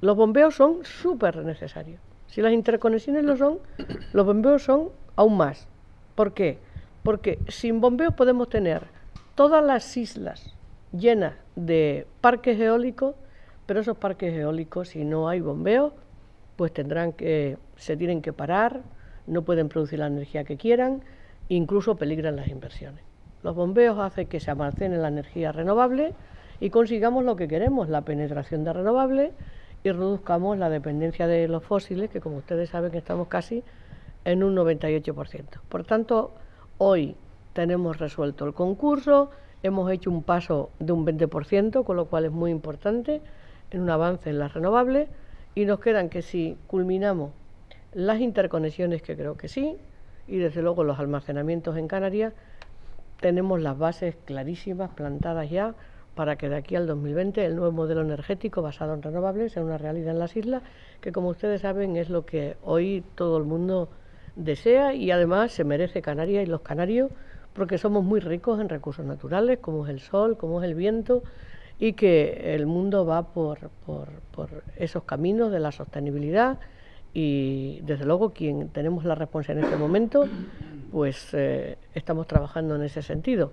Los bombeos son súper necesarios. Si las interconexiones lo son, los bombeos son aún más. ¿Por qué? Porque sin bombeos podemos tener todas las islas llenas de parques eólicos, pero esos parques eólicos, si no hay bombeos, pues tendrán que, se tienen que parar, no pueden producir la energía que quieran, incluso peligran las inversiones. Los bombeos hacen que se almacene la energía renovable y consigamos lo que queremos, la penetración de renovables y reduzcamos la dependencia de los fósiles, que como ustedes saben estamos casi en un 98%. Por tanto, hoy tenemos resuelto el concurso, hemos hecho un paso de un 20%, con lo cual es muy importante en un avance en las renovables y nos quedan que si culminamos las interconexiones, que creo que sí, y desde luego los almacenamientos en Canarias, tenemos las bases clarísimas, plantadas ya, para que de aquí al 2020 el nuevo modelo energético basado en renovables sea una realidad en las islas, que como ustedes saben es lo que hoy todo el mundo desea y además se merece Canarias y los canarios porque somos muy ricos en recursos naturales como es el sol, como es el viento y que el mundo va por, por, por esos caminos de la sostenibilidad y desde luego quien tenemos la responsabilidad en este momento pues eh, estamos trabajando en ese sentido.